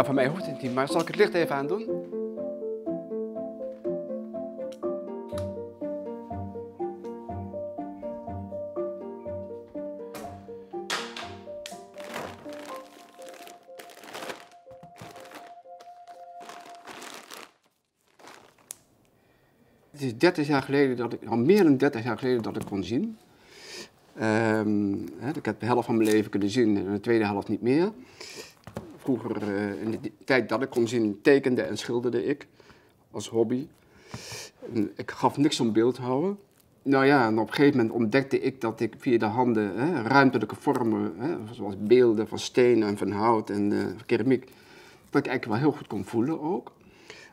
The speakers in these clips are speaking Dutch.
Ja, van mij hoeft het niet, maar zal ik het licht even aandoen? Het is 30 jaar geleden dat ik, al meer dan 30 jaar geleden dat ik kon zien. Ehm, hè, ik heb de helft van mijn leven kunnen zien en de tweede helft niet meer. Vroeger, eh, in de tijd dat ik kon zien, tekende en schilderde ik als hobby. En ik gaf niks om beeldhouden. Nou ja, op een gegeven moment ontdekte ik dat ik via de handen hè, ruimtelijke vormen, hè, zoals beelden van steen en van hout en uh, keramiek, dat ik eigenlijk wel heel goed kon voelen ook.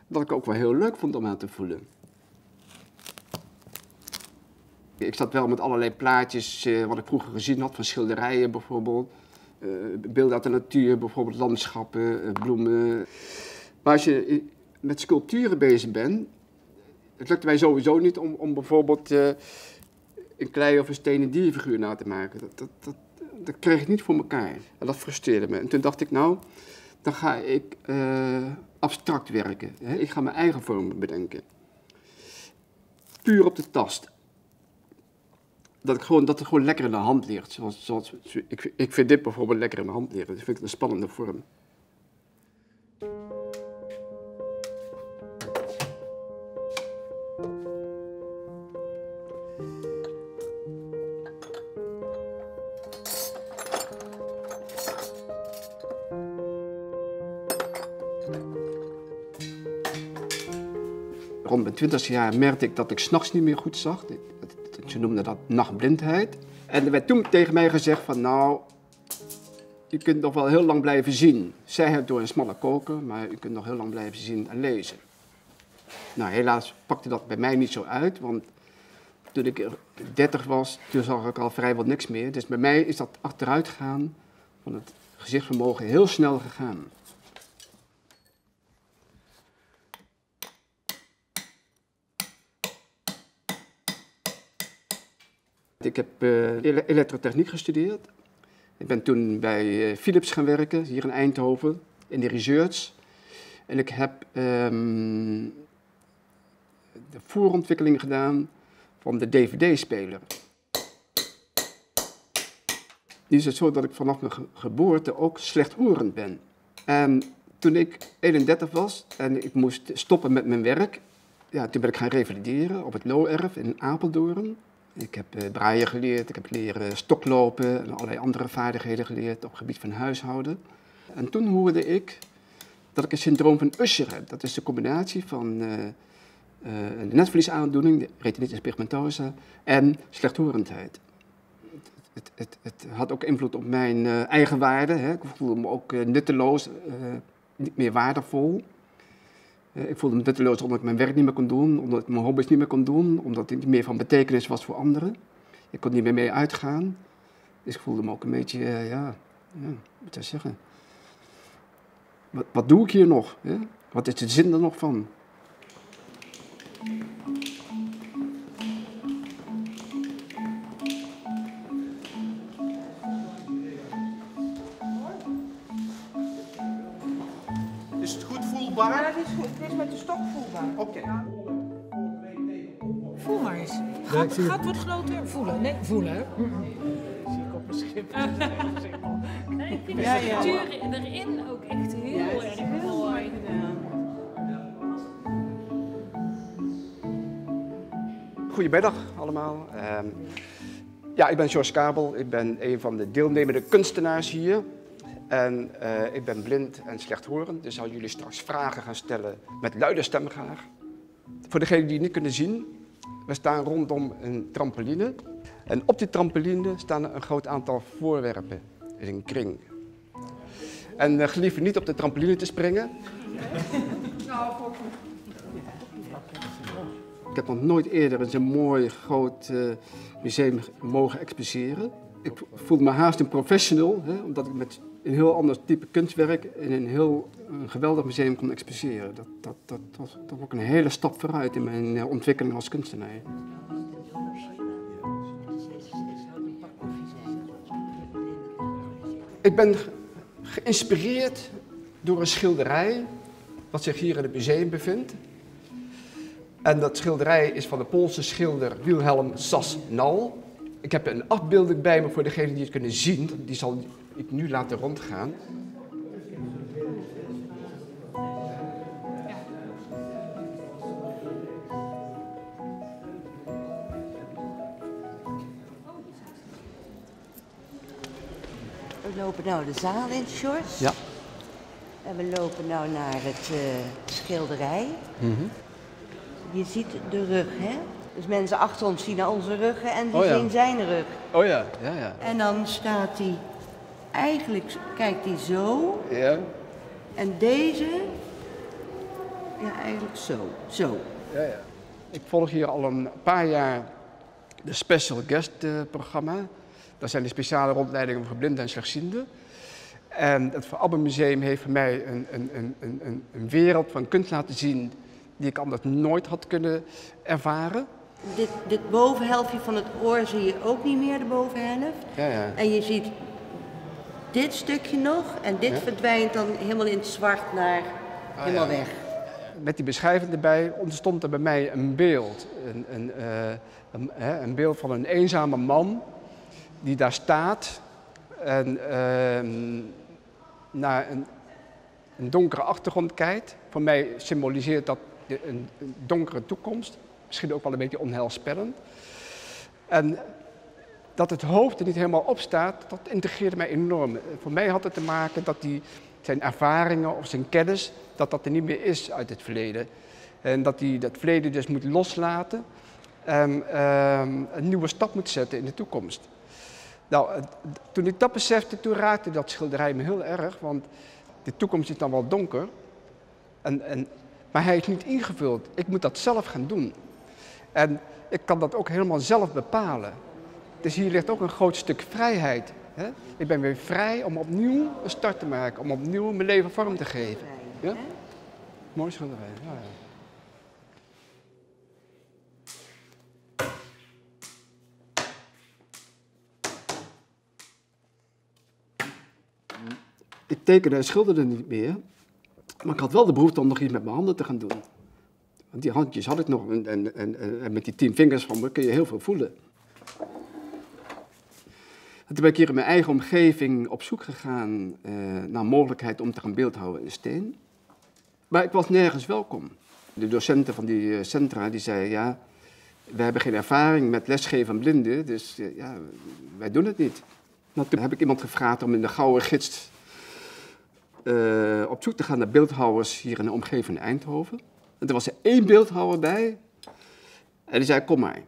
Dat ik ook wel heel leuk vond om aan te voelen. Ik zat wel met allerlei plaatjes, eh, wat ik vroeger gezien had, van schilderijen bijvoorbeeld. Uh, beelden uit de natuur, bijvoorbeeld landschappen, uh, bloemen. Maar als je met sculpturen bezig bent, het lukt mij sowieso niet om, om bijvoorbeeld een klei of een stenen dierfiguur na te maken. Dat, dat, dat, dat, kreeg ik niet voor elkaar. En dat frustreerde me. En toen dacht ik, nou, dan ga ik abstract werken. Hè? Ik ga mijn eigen vormen bedenken. Puur op de tast dat, ik gewoon, dat het gewoon lekker in de hand ligt. Zoals, zoals, ik, ik vind dit bijvoorbeeld lekker in de hand liggen. Ik vind het een spannende vorm. Rond mijn twintigste jaar merkte ik dat ik s'nachts niet meer goed zag. Ze noemden dat nachtblindheid. En er werd toen tegen mij gezegd van nou, je kunt nog wel heel lang blijven zien. Zij het door een smalle koker, maar u kunt nog heel lang blijven zien en lezen. Nou, helaas pakte dat bij mij niet zo uit, want toen ik 30 was, toen zag ik al vrijwel niks meer. Dus bij mij is dat achteruitgaan van het gezichtsvermogen heel snel gegaan. Ik heb uh, elektrotechniek gestudeerd. Ik ben toen bij uh, Philips gaan werken, hier in Eindhoven, in de research. En ik heb um, de voorontwikkeling gedaan van de DVD-speler. Nu is het zo dat ik vanaf mijn ge geboorte ook slechthorend ben. En toen ik 31 was en ik moest stoppen met mijn werk, ja, toen ben ik gaan revalideren op het Looerf in Apeldoorn. Ik heb uh, braaien geleerd, ik heb leren stoklopen en allerlei andere vaardigheden geleerd op het gebied van huishouden. En toen hoorde ik dat ik een syndroom van Usher heb. Dat is de combinatie van uh, uh, een netvliesaandoening, de retinitis pigmentosa, en slechthorendheid. Het, het, het, had ook invloed op mijn eigen waarde. Hè. Ik voelde me ook nutteloos, niet meer waardevol. Ik voelde me nutteloos omdat ik mijn werk niet meer kon doen, omdat ik mijn hobby's niet meer kon doen, omdat ik niet meer van betekenis was voor anderen. Ik kon niet meer mee uitgaan. Dus ik voelde me ook een beetje, ja, ja, wat zou zeggen. Wat, wat, doe ik hier nog? Hè? Wat is de zin er nog van? Goed. het is met de stok voelbaar. Oké. Ja. Voel maar eens. Gat, gat wordt groter. Voelen. Nee, voelen. Zie ik op een schip. Nee, ik vind Ja, de ja. structuur erin ook echt heel erg mooi. Goedemiddag allemaal. Ehm, ja, ik ben George Kabel. Ik ben een van de deelnemende kunstenaars hier. En eh, ik ben blind en slechthorend, dus zal jullie straks vragen gaan stellen met luide stem graag. Voor degenen die het niet kunnen zien, we staan rondom een trampoline. En op die trampoline staan een groot aantal voorwerpen in een kring. En uh, gelieve niet op de trampoline te springen. Ik heb nog nooit eerder in zo'n mooi groot eh, museum mogen exposeren. Ik voelde me haast een professional, hè, omdat ik met een heel ander type kunstwerk in een heel een geweldig museum kon exposeren. Dat, dat, dat, dat, was- dat was ook een hele stap vooruit in mijn eh, ontwikkeling als kunstenaar. Ik ben ge- geïnspireerd door een schilderij wat zich hier in het museum bevindt. En dat schilderij is van de Poolse schilder Wilhelm Sasnal. Ik heb een afbeelding bij me voor degenen die het kunnen zien. Die zal ik nu laten rondgaan. We lopen nou de zaal in, Sjors. Ja. En we lopen nou naar het eh, schilderij. Je ziet de rug, hè? Dus mensen achter ons zien onze ruggen en die Oh ja. zien zijn rug. Oh ja, ja, ja. En dan staat hij, eigenlijk kijkt hij zo. Ja, En deze, ja eigenlijk zo, zo. ja, ja. Ik volg hier al een paar jaar de Special Guest eh, programma. Dat zijn de speciale rondleidingen voor blinden en slechtzienden. En het Van Abbe Museum heeft voor mij een, een, een- een wereld van kunst laten zien die ik anders nooit had kunnen ervaren. Dit, dit bovenhelftje van het oor zie je ook niet meer, de bovenhelft. Ja, ja. En je ziet dit stukje nog en dit Ja. verdwijnt dan helemaal in het zwart naar helemaal ja. weg. Met die beschrijving erbij ontstond er bij mij een beeld. Een, een, eh, een, hè, een beeld van een eenzame man die daar staat en ehm, naar een, een donkere achtergrond kijkt. Voor mij symboliseert dat de- een donkere toekomst, misschien ook wel een beetje onheilspellend. En dat het hoofd er niet helemaal op staat, dat integreerde mij enorm. Voor mij had het te maken dat die, zijn ervaringen of zijn kennis, dat dat er niet meer is uit het verleden. En dat hij dat verleden dus moet loslaten en ehm, een nieuwe stap moet zetten in de toekomst. Nou, toen ik dat besefte, toen raakte dat schilderij me heel erg, want de toekomst is dan wel donker, en, en, maar hij is niet ingevuld. Ik moet dat zelf gaan doen. En ik kan dat ook helemaal zelf bepalen. Dus hier ligt ook een groot stuk vrijheid. Hè? Ik ben weer vrij om opnieuw een start te maken, om opnieuw mijn leven vorm te geven. Ja? Mooi schilderij. Ja, ja. Ik tekende en schilderde niet meer, maar ik had wel de behoefte om nog iets met mijn handen te gaan doen. Want die handjes had ik nog en, en, en, met die tien vingers van me kun je heel veel voelen. En toen ben ik hier in mijn eigen omgeving op zoek gegaan eh, naar mogelijkheid om te gaan beeldhouden in steen. Maar ik was nergens welkom. De docenten van die eh, centra die zeiden, ja, we hebben geen ervaring met lesgeven aan blinden, dus eh, ja, wij doen het niet. Nou, toen heb ik iemand gevraagd om in de Gouden Gids op zoek te gaan naar beeldhouwers hier in de omgeving Eindhoven. En er was er één beeldhouwer bij en die zei, kom maar.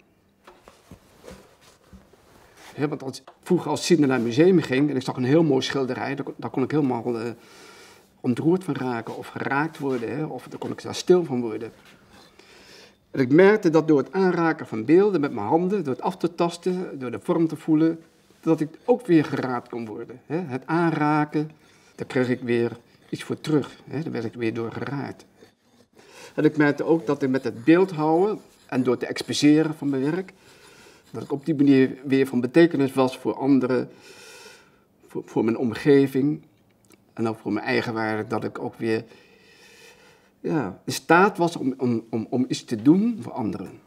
Want als vroeger als ziende naar het museum ging en ik zag een heel mooi schilderij, daar, kon- ik helemaal eh, ontroerd van raken of geraakt worden, of daar kon ik daar stil van worden. En ik merkte dat door het aanraken van beelden met mijn handen, door het af te tasten, door de vorm te voelen, dat ik ook weer geraakt kon worden. Het aanraken, daar kreeg ik weer iets voor terug. Daar werd ik weer door geraakt. En ik merkte ook dat ik met het beeldhouden en door te exposeren van mijn werk, dat ik op die manier weer van betekenis was voor anderen, voor, mijn omgeving en ook voor mijn eigen waarde, dat ik ook weer ja, in staat was om, om, om, om iets te doen voor anderen.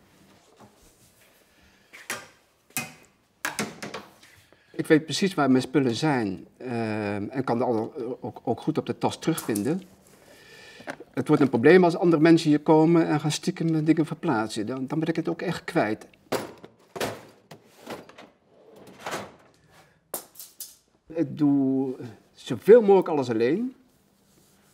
Ik weet precies waar mijn spullen zijn ehm, en kan dat ook, ook goed op de tas terugvinden. Het wordt een probleem als andere mensen hier komen en gaan stiekem dingen verplaatsen. Dan, dan ben ik het ook echt kwijt. Ik doe zoveel mogelijk alles alleen.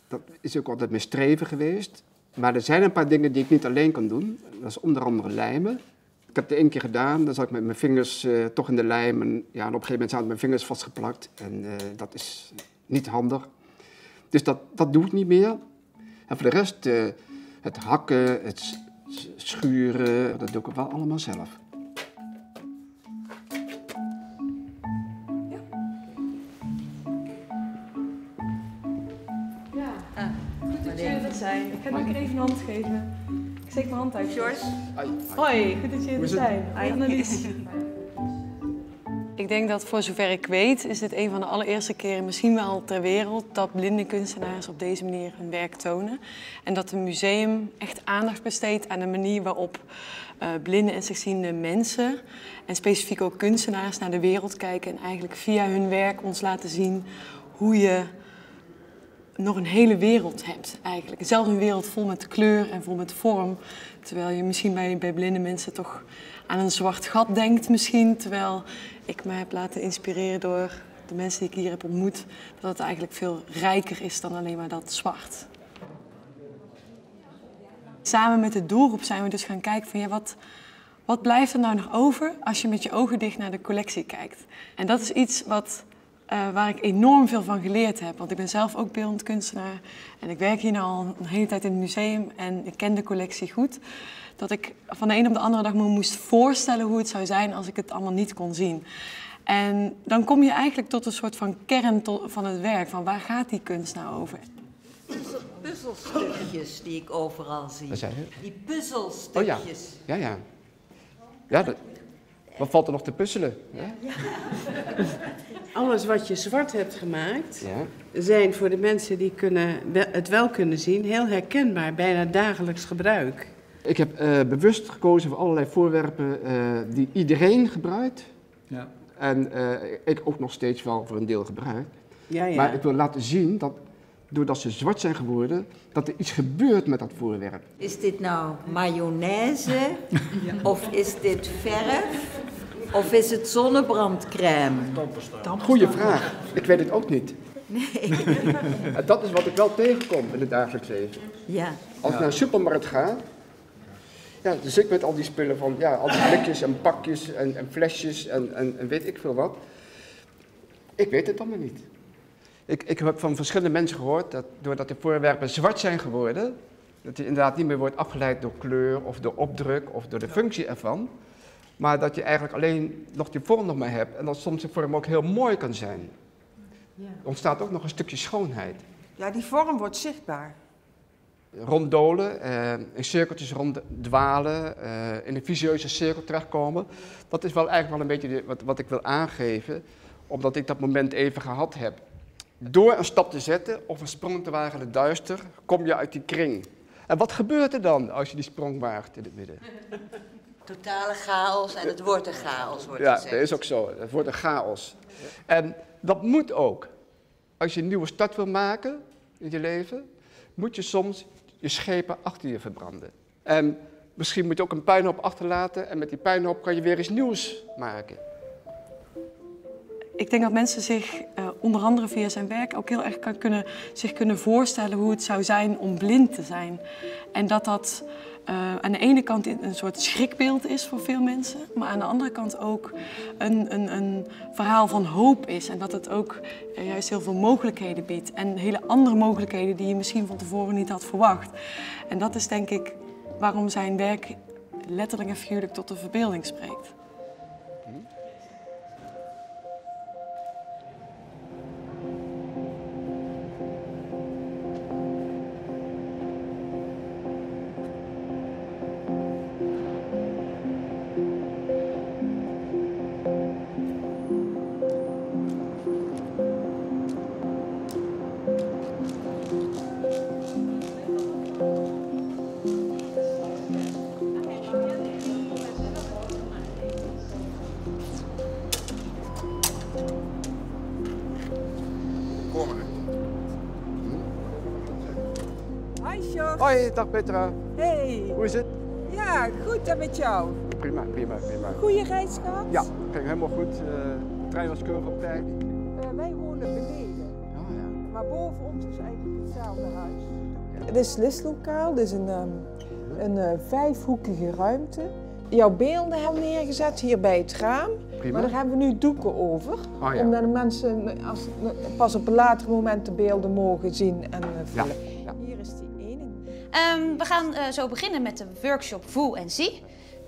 Dat is ook altijd mijn streven geweest. Maar er zijn een paar dingen die ik niet alleen kan doen. Dat is onder andere lijmen. Ik heb het één keer gedaan, dan zat ik met mijn vingers eh, toch in de lijm. En ja, op een gegeven moment zaten mijn vingers vastgeplakt. En eh, dat is niet handig. Dus dat, dat doe ik niet meer. En voor de rest, eh, het hakken, het schuren, dat doe ik wel allemaal zelf. Goed dat jullie er zijn. Ik ga nog even een hand geven. Ik steek mijn hand uit. George? Hoi, goed dat jullie er zijn. Hoi. Annelies. Ik denk dat voor zover ik weet, is dit een van de allereerste keren, misschien wel ter wereld, dat blinde kunstenaars op deze manier hun werk tonen. En dat een museum echt aandacht besteedt aan de manier waarop uh, blinde en slechtziende mensen en specifiek ook kunstenaars naar de wereld kijken en eigenlijk via hun werk ons laten zien hoe je nog een hele wereld hebt eigenlijk. Zelfs een wereld vol met kleur en vol met vorm. Terwijl je misschien bij, bij blinde mensen toch aan een zwart gat denkt misschien. Terwijl ik me heb laten inspireren door de mensen die ik hier heb ontmoet. Dat het eigenlijk veel rijker is dan alleen maar dat zwart. Samen met de doelgroep zijn we dus gaan kijken van ja, wat, wat blijft er nou nog over als je met je ogen dicht naar de collectie kijkt. En dat is iets wat uh, waar ik enorm veel van geleerd heb. Want ik ben zelf ook beeldend kunstenaar en ik werk hier nu al een hele tijd in het museum en ik ken de collectie goed. Dat ik van de een op de andere dag me moest voorstellen hoe het zou zijn als ik het allemaal niet kon zien. En dan kom je eigenlijk tot een soort van kern van het werk. Van waar gaat die kunst nou over? Puzzelstukjes die ik overal zie. Wat zei je? Die puzzelstukjes. Oh ja, ja. ja. ja dat, wat valt er nog te puzzelen? Ja. Alles wat je zwart hebt gemaakt, ja. zijn voor de mensen die kunnen, het wel kunnen zien, heel herkenbaar, bijna dagelijks gebruik. Ik heb uh, bewust gekozen voor allerlei voorwerpen uh, die iedereen gebruikt. Ja. En uh, ik ook nog steeds wel voor een deel gebruik. Ja, ja. Maar ik wil laten zien dat doordat ze zwart zijn geworden, dat er iets gebeurt met dat voorwerp. Is dit nou mayonaise? Of is dit verf? Of is het zonnebrandcrème? Goeie vraag. Ik weet het ook niet. Nee. dat is wat ik wel tegenkom in het dagelijks leven. Ja. Als ik naar een supermarkt ga, ja, dan zit ik met al die spullen van, ja, al die blikjes en pakjes en, en flesjes en, en, en, weet ik veel wat. Ik weet het allemaal niet. Ik, ik heb van verschillende mensen gehoord dat doordat de voorwerpen zwart zijn geworden, dat die inderdaad niet meer wordt afgeleid door kleur of door opdruk of door de functie ervan, maar dat je eigenlijk alleen nog die vorm nog maar hebt en dat soms de vorm ook heel mooi kan zijn. Ja. Er ontstaat ook nog een stukje schoonheid. Ja, die vorm wordt zichtbaar. Ronddolen, eh, in cirkeltjes ronddwalen, eh, in een visieuze cirkel terechtkomen. Dat is wel eigenlijk wel een beetje wat, wat ik wil aangeven, omdat ik dat moment even gehad heb. Door een stap te zetten of een sprong te wagen in het duister, kom je uit die kring. En wat gebeurt er dan als je die sprong waagt in het midden? Totale chaos en het wordt een chaos, wordt ja, gezegd. dat is ook zo. Het wordt een chaos. En dat moet ook. Als je een nieuwe start wil maken in je leven, moet je soms je schepen achter je verbranden. En misschien moet je ook een puinhoop achterlaten en met die puinhoop kan je weer eens nieuws maken. Ik denk dat mensen zich uh, onder andere via zijn werk ook heel erg kan kunnen, zich kunnen voorstellen hoe het zou zijn om blind te zijn. En dat dat uh, aan de ene kant een soort schrikbeeld is voor veel mensen, maar aan de andere kant ook een, een, een verhaal van hoop is. En dat het ook uh, juist heel veel mogelijkheden biedt. En hele andere mogelijkheden die je misschien van tevoren niet had verwacht. En dat is denk ik waarom zijn werk letterlijk en figuurlijk tot de verbeelding spreekt. Hoi, dag Petra. Hey. Hoe is het? Ja, goed en met jou? Prima, prima, prima. Goede reis gehad? Ja, ging helemaal goed. Uh, de trein was keurig op tijd. Uh, wij wonen beneden. Oh, ja. Maar boven ons is eigenlijk hetzelfde huis. Ja. Het is listlokaal, dit is een, um, een uh, vijfhoekige ruimte. Jouw beelden hebben we neergezet hier bij het raam. Prima. Maar daar hebben we nu doeken over. Oh, ja. Omdat de mensen als, pas op een later moment de beelden mogen zien en vullen. Um, we gaan uh, zo beginnen met de workshop Voel en Zie.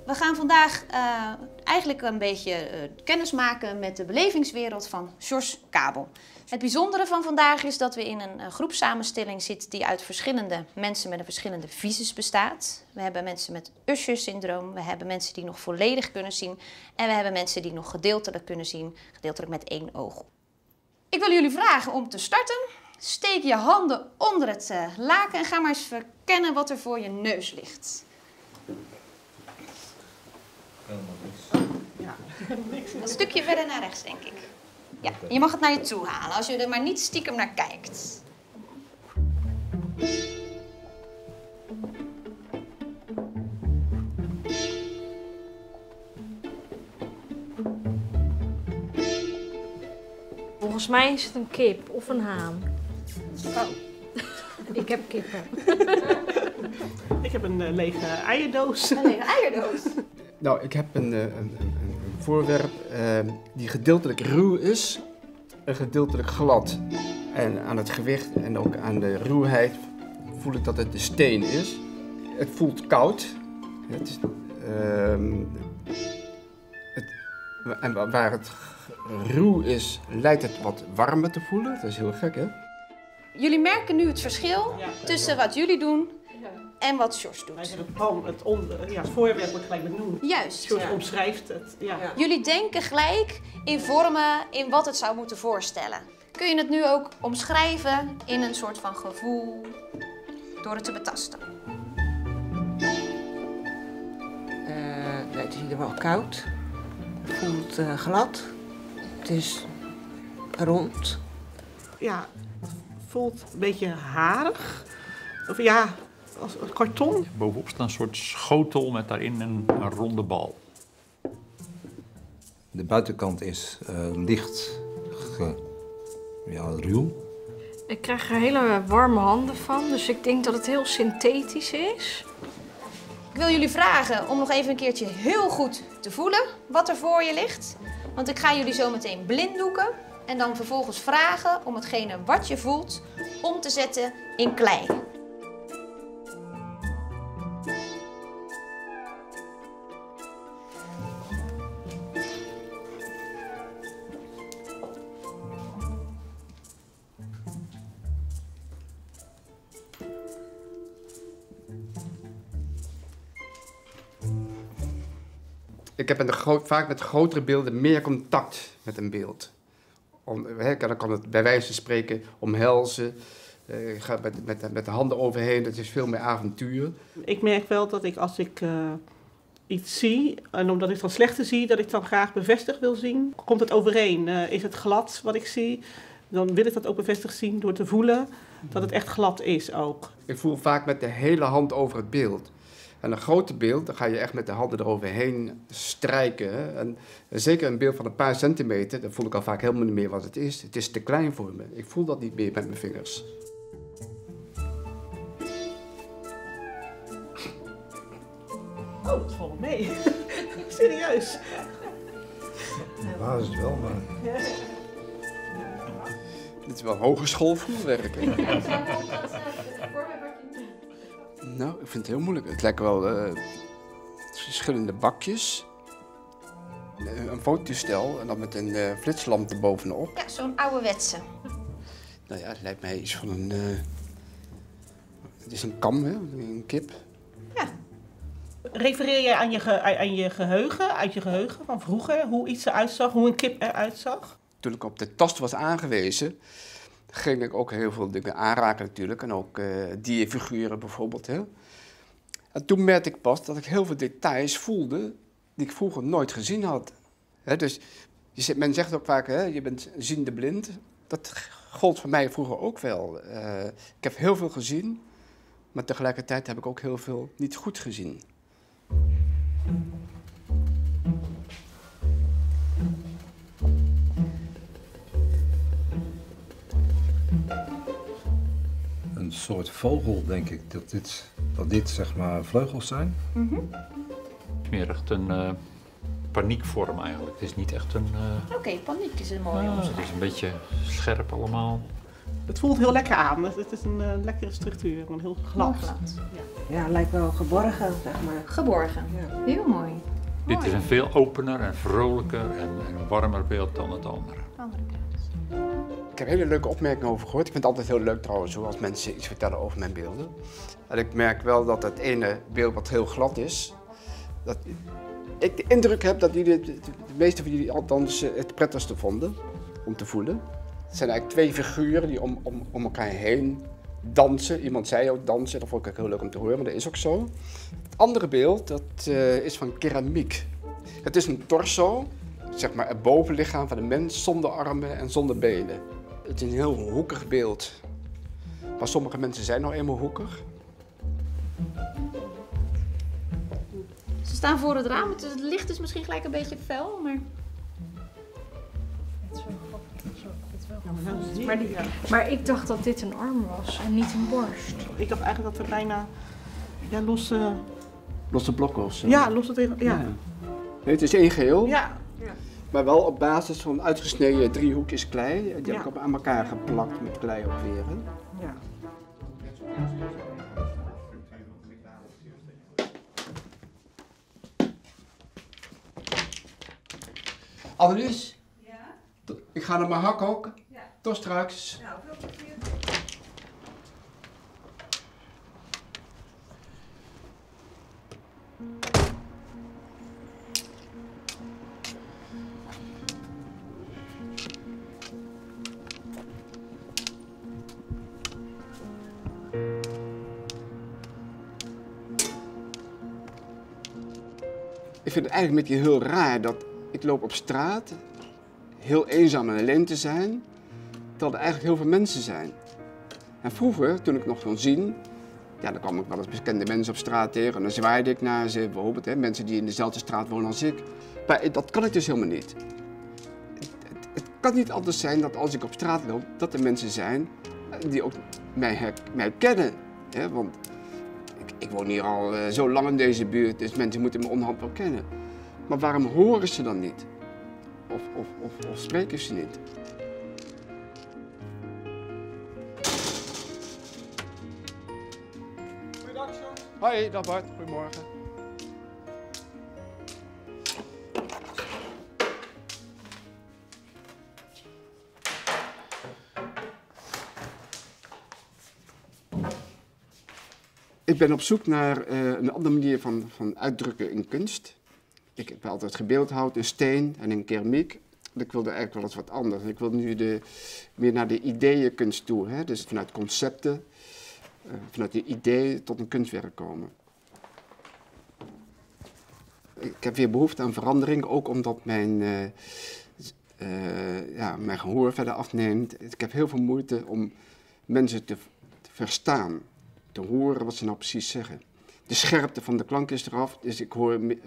We gaan vandaag uh, eigenlijk een beetje eh, kennis maken met de belevingswereld van George Kabel. Het bijzondere van vandaag is dat we in een eh, groepsamenstelling zitten die uit verschillende mensen met een verschillende visus bestaat. We hebben mensen met Usher-syndroom, we hebben mensen die nog volledig kunnen zien en we hebben mensen die nog gedeeltelijk kunnen zien, gedeeltelijk met één oog. Ik wil jullie vragen om te starten. Steek je handen onder het eh, laken en ga maar eens verkennen wat er voor je neus ligt. Een stukje verder naar rechts, denk ik. Ja, je mag het naar je toe halen, als je er maar niet stiekem naar kijkt. Volgens mij is het een kip of een haan. Oh. Ik heb kippen. Ik heb een eh, lege eierdoos. Een lege eierdoos. Nou, ik heb een, eh, een, een, een voorwerp eh, die gedeeltelijk ruw is en gedeeltelijk glad. En aan het gewicht en ook aan de ruwheid voel ik dat het de steen is. Het voelt koud. Het is, ehm, het, en wa- waar het ruw is, lijkt het wat warmer te voelen. Dat is heel gek, hè? Jullie merken nu het verschil tussen wat jullie doen en wat George doet. Het, het, on- ja, het voorwerp wordt gelijk benoemd. Juist. George Ja. omschrijft het. Ja. Jullie denken gelijk in vormen in wat het zou moeten voorstellen. Kun je het nu ook omschrijven in een soort van gevoel door het te betasten? Eh, het is in ieder geval koud. Het voelt eh, glad. Het is rond. ja, voelt een beetje harig. Of ja, als, als karton. Bovenop staat een soort schotel met daarin een, een ronde bal. De buitenkant is eh, licht ge, ja, ruw. Ik krijg er hele warme handen van, dus ik denk dat het heel synthetisch is. Ik wil jullie vragen om nog even een keertje heel goed te voelen wat er voor je ligt. Want ik ga jullie zo meteen blinddoeken en dan vervolgens vragen om hetgene wat je voelt om te zetten in klei. Ik heb vaak met grotere beelden meer contact met een beeld. Om, dan kan het bij wijze van spreken omhelzen. Eh, gaat met, met, de- met de handen overheen, het is veel meer avontuur. Ik merk wel dat ik als ik eh, iets zie, en omdat ik dan slechter zie, dat ik dan graag bevestigd wil zien. Komt het overeen? Eh, is het glad wat ik zie? Dan wil ik dat ook bevestigd zien door te voelen dat het echt glad is ook. Ik voel vaak met de hele hand over het beeld. En een grote beeld, dan ga je echt met de handen eroverheen strijken. En zeker een beeld van een paar centimeter, dan voel ik al vaak helemaal niet meer wat het is. Het is te klein voor me. Ik voel dat niet meer met mijn vingers. Oh, dat valt mee. Serieus. De basis wel, maar... Dit is wel hogeschoolvoerwerk. Nou, ik vind het heel moeilijk. Het lijken wel eh, verschillende bakjes. Eh, Een fototoestel en dan met een eh, flitslamp erbovenop. Ja, zo'n ouderwetse. Nou ja, het lijkt mij iets van een... eh, het is een kam, hè? Een kip. Refereer je aan je, ge- aan je geheugen, uit je geheugen van vroeger, hoe iets eruit zag, hoe een kip eruit zag? Toen ik op de tast was aangewezen, ging ik ook heel veel dingen aanraken natuurlijk. En ook eh dierfiguren bijvoorbeeld. Hè. En toen merkte ik pas dat ik heel veel details voelde die ik vroeger nooit gezien had. Dus je, men zegt ook vaak, hè, je bent ziende blind. Dat gold voor mij vroeger ook wel. Eh, ik heb heel veel gezien, maar tegelijkertijd heb ik ook heel veel niet goed gezien. Soort vogel, denk ik, dat dit, dat dit zeg maar vleugels zijn. Meer echt een eh, paniekvorm eigenlijk. Het is niet echt een... eh, Oké, paniek is een mooie ah, het is een beetje scherp allemaal. Het voelt heel lekker aan. Het het is een eh, lekkere structuur, gewoon heel glad. Heel glad. Ja. Ja, lijkt wel geborgen, zeg maar. Geborgen. Heel mooi. Dit is een veel opener en vrolijker en, en een warmer beeld dan het andere. Ik heb hele leuke opmerkingen over gehoord. Ik vind het altijd heel leuk trouwens, als mensen iets vertellen over mijn beelden. En ik merk wel dat het ene beeld wat heel glad is, dat ik de indruk heb dat jullie, de, meeste van jullie althans eh, het prettigste vonden om te voelen. Het zijn eigenlijk twee figuren die om, om, om elkaar heen dansen. Iemand zei ook dansen, dat vond ik ook heel leuk om te horen, maar dat is ook zo. Het andere beeld, dat eh, is van keramiek. Het is een torso, zeg maar het bovenlichaam van de mens, zonder armen en zonder benen. Het is een heel hoekig beeld. Maar sommige mensen zijn nou eenmaal hoekig. Ze staan voor het raam. Het licht is misschien gelijk een beetje fel, maar... Maar, die, maar ik dacht dat dit een arm was en niet een borst. Ik dacht eigenlijk dat er bijna ja, losse... Losse blokken of zo. Ja, losse tegen... Ja. Nee, het is één geheel. Ja. Maar wel op basis van uitgesneden driehoekjes klei. Die heb ik op aan elkaar geplakt met klei ook weer. hè. Ja. Annelies? Ja? Ik ga naar mijn hak ook. Ja. Tot straks. Ik vind het eigenlijk een beetje heel raar dat ik loop op straat, heel eenzaam en alleen te zijn, terwijl er eigenlijk heel veel mensen zijn. En vroeger, toen ik nog kon zien, ja, dan kwam ik wel eens bekende mensen op straat tegen en dan zwaaide ik naar ze, bijvoorbeeld hè, mensen die in dezelfde straat wonen als ik. Maar dat kan ik dus helemaal niet. Het, het, kan niet anders zijn dat als ik op straat loop, dat er mensen zijn die ook mij, mij kennen. Hè? Want woon hier al eh, zo lang in deze buurt, dus mensen moeten me onderhand wel kennen. Maar waarom horen ze dan niet? Of, of, of, of spreken ze niet? Hoi, dag Bart. Goedemorgen. Ik ben op zoek naar eh, een andere manier van, van uitdrukken in kunst. Ik heb altijd gebeeldhouwd in steen en in keramiek. Ik wilde eigenlijk wel eens wat anders. Ik wil nu de, meer naar de ideeënkunst toe. Hè? Dus vanuit concepten, eh, vanuit die ideeën tot een kunstwerk komen. Ik heb weer behoefte aan verandering, ook omdat mijn, eh, ja, mijn gehoor verder afneemt. Ik heb heel veel moeite om mensen te verstaan, te horen wat ze nou precies zeggen. De scherpte van de klank is eraf, dus ik hoor me-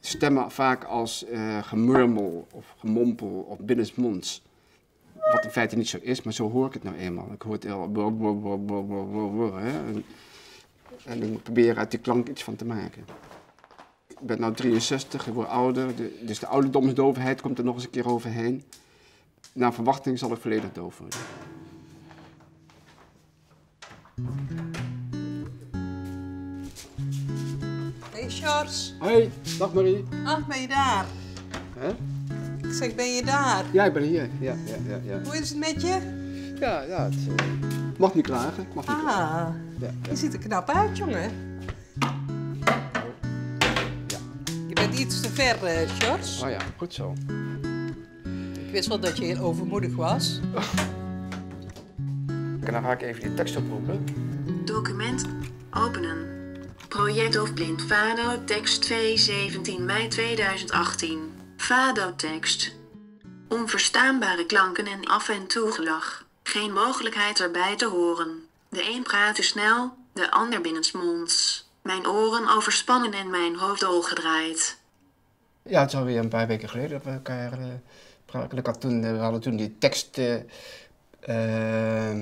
stemmen vaak als eh, gemurmel of gemompel of binnensmonds. Wat in feite niet zo is, maar zo hoor ik het nou eenmaal. Ik hoor het heel... hè? En, en ik moet proberen uit die klank iets van te maken. Ik ben nu 63, ik word ouder, de- dus de ouderdomsdoofheid komt er nog eens een keer overheen. Naar verwachting zal ik volledig doof worden. Hey Sjors. Hoi, dag Marie. Ach, ben je daar? Hè? Ik zeg, ben je daar? Ja, ik ben hier. Ja, ja, ja, ja. Hoe is het met je? Ja, ja, het eh, mag niet klagen. Mag niet Ah, klagen. Ja, je ziet er knap uit, jongen. Je bent iets te ver, Sjors. Oh ja, goed zo. Ik wist wel dat je heel overmoedig was. En dan ga ik even die tekst oproepen. Document openen. Project Hoofdblind Fado tekst 2 17 mei 2018. Fado tekst. Onverstaanbare klanken en af en toe gelach. Geen mogelijkheid erbij te horen. De een praat te snel, de ander binnensmonds. Mijn oren overspannen en mijn hoofd dolgedraaid. Ja, het is alweer een paar weken geleden dat we elkaar eh spraken. Ik had toen, eh, we hadden toen die tekst, eh, eh,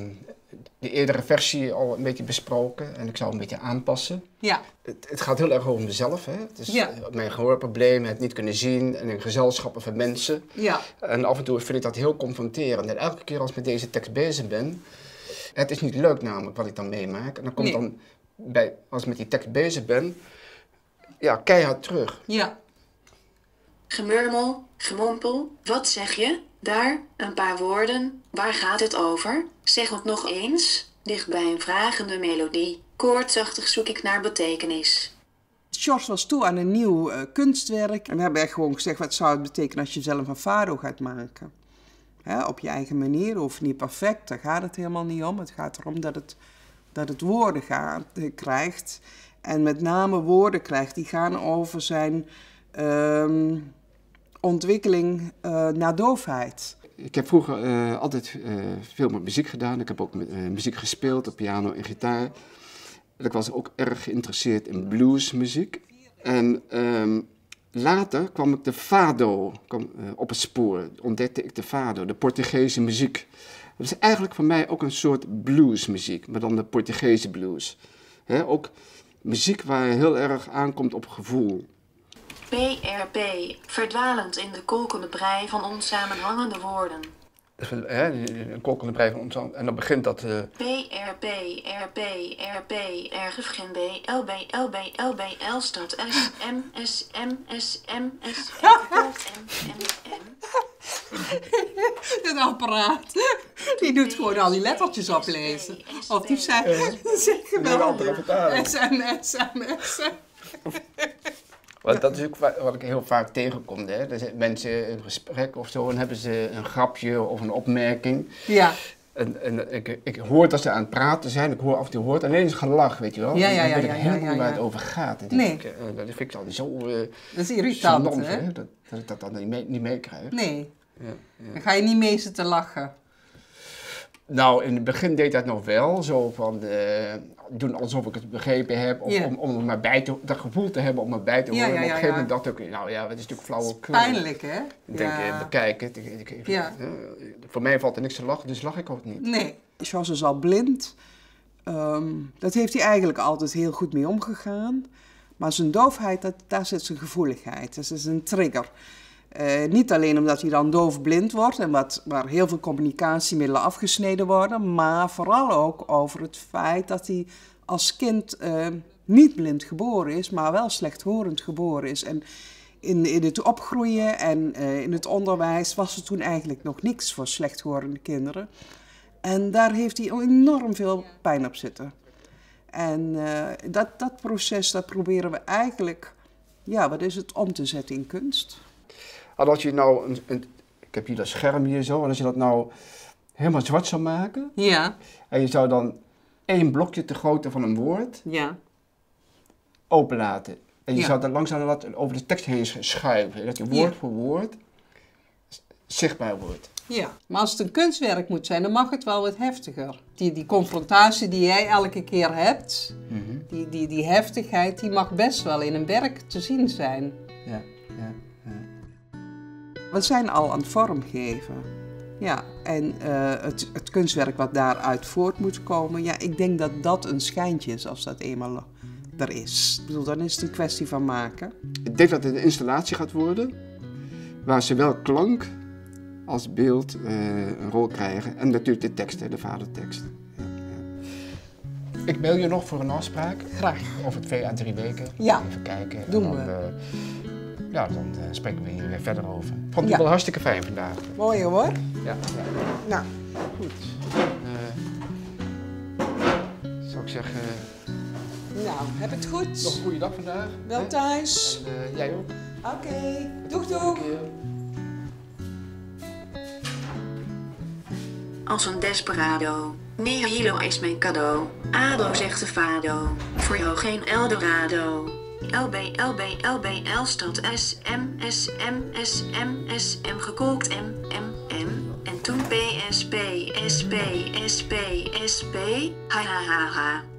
de eerdere versie al een beetje besproken. En ik zou een beetje aanpassen. Ja. Het, het gaat heel erg over mezelf. Hè? Het is Ja. mijn gehoorproblemen, het niet kunnen zien en in gezelschappen van mensen. Ja. En af en toe vind ik dat heel confronterend. En elke keer als ik met deze tekst bezig ben, het is niet leuk namelijk wat ik dan meemaak. En dan komt Nee. dan, bij, als ik met die tekst bezig ben, ja, keihard terug. Ja. Gemurmel, gemompel, wat zeg je? Daar, een paar woorden, waar gaat het over? Zeg het nog eens, dicht bij een vragende melodie. Koortsachtig zoek ik naar betekenis. George was toe aan een nieuw uh, kunstwerk. En we hebben echt gewoon gezegd, wat zou het betekenen als je zelf een fado gaat maken? Hè, op je eigen manier, of niet perfect, daar gaat het helemaal niet om. Het gaat erom dat het, dat het woorden gaat, uh, krijgt. En met name woorden krijgt die gaan over zijn uh, ontwikkeling uh, naar doofheid. Ik heb vroeger uh, altijd uh, veel met muziek gedaan. Ik heb ook met, muziek gespeeld op piano en gitaar. Ik was ook erg geïnteresseerd in bluesmuziek. En um, later kwam ik de fado op het spoor. Ontdekte ik de fado, de Portugese muziek. Dat is eigenlijk voor mij ook een soort bluesmuziek, maar dan de Portugese blues. Ook muziek waar heel erg aankomt op gevoel. BRP, verdwalend in de kolkende brei van onsamenhangende woorden. Een kolkende brei van onsamenhangende... En dan begint dat... Uh... BRP, RP, RP, Ergefgen B, LB, LB, LB, L, stad S, M, S, M, S, M, S, M, M, M, M. Het apparaat, die doet gewoon al die lettertjes oplezen. Of die zegt, zeggen wel SM, SM, SM. Want dat is ook wat ik heel vaak tegenkom. Hè. Er zijn mensen in gesprek of zo en hebben ze een grapje of een opmerking. Ja. En, en ik, ik hoor dat ze aan het praten zijn, ik hoor af en toe hoort alleen eens gelach, weet je wel. Ja, ja, ja. Dan weet ik helemaal ja, waar het over gaat. En nee. Ik, uh, dat vind ik altijd zo... Uh, dat is irritant, genant, hè? hè? Dat, dat ik dat dan niet, mee, niet meekrijg. Nee. Ja, ja. Dan ga je niet mee zitten lachen. Nou, in het begin deed dat nog wel. Zo van uh, doen alsof ik het begrepen heb. Of om, om maar bij te, dat gevoel te hebben om erbij te Ja, horen. ja, op een gegeven ja. moment dacht ik, nou ja, het is natuurlijk flauwekul. Pijnlijk, hè? Ik denk, Ja. eh, bekijk het. Ik, ik, ik- Ja. eh, voor mij valt er niks te lachen, dus lach ik ook niet. Nee. George is al blind. Ehm, dat heeft hij eigenlijk altijd heel goed mee omgegaan. Maar zijn doofheid, dat, daar zit zijn gevoeligheid. Dat is een trigger. Eh, niet alleen omdat hij dan doofblind wordt en wat, waar heel veel communicatiemiddelen afgesneden worden, maar vooral ook over het feit dat hij als kind eh, niet blind geboren is, maar wel slechthorend geboren is. En in, in het opgroeien en eh, in het onderwijs was er toen eigenlijk nog niks voor slechthorende kinderen. En daar heeft hij enorm veel pijn op zitten. En dat, dat proces, dat proberen we eigenlijk, ja, wat is het, om te zetten in kunst. En als je nou, een, een- ik heb hier dat scherm hier zo, en als je dat nou helemaal zwart zou maken. Ja. En je zou dan één blokje te grootte van een woord Ja. openlaten. En je Ja. zou dat langzaam wat over de tekst heen schuiven. Dat je woord Ja. voor woord zichtbaar wordt. Ja, maar als het een kunstwerk moet zijn, dan mag het wel wat heftiger. Die, die confrontatie die jij elke keer hebt, die, die, die heftigheid, die mag best wel in een werk te zien zijn. Ja, ja, We zijn al aan het vormgeven. Ja, en eh, het, het kunstwerk wat daaruit voort moet komen, ja, ik denk dat dat een schijntje is als dat eenmaal er is. Ik bedoel, dan is het een kwestie van maken. Ik denk dat het een installatie gaat worden, waar zowel klank als beeld eh, een rol krijgen. En natuurlijk de tekst, hè, de vadertekst. Ja, ja. Ik mail je nog voor een afspraak. Graag. Over twee à drie weken. Ja. Even kijken. En Doen dan, we. eh, ja, dan eh, spreken we hier weer verder over. Ik vond het Ja. wel hartstikke fijn vandaag. Mooi hoor. Ja, ja. Nou, goed. Eh, zou ik zeggen, Nou, heb het goed. nog een goede dag vandaag. Wel hè? thuis. En, eh, jij ook. Oké, doeg doeg. Als een desperado. Nihilo is mijn cadeau. Ado zegt de fado. Voor jou geen Eldorado. LB, LB, LB, L stad S, M, S, M, S, M, S, M, gekookt M, M, M. En toen PSP, SP, SP, SP. Ha ha ha ha.